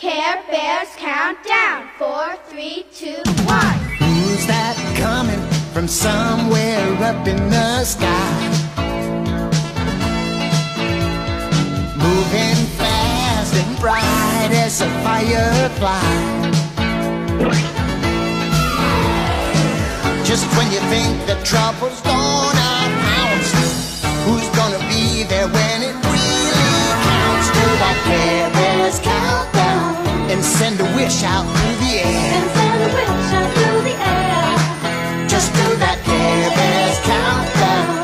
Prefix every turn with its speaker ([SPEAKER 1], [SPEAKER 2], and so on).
[SPEAKER 1] Care Bears countdown. Four, three, two, one.
[SPEAKER 2] Who's that coming from somewhere up in the sky? Moving fast and bright as a firefly. Just when you think the trouble's gonna and send a wish out through the air.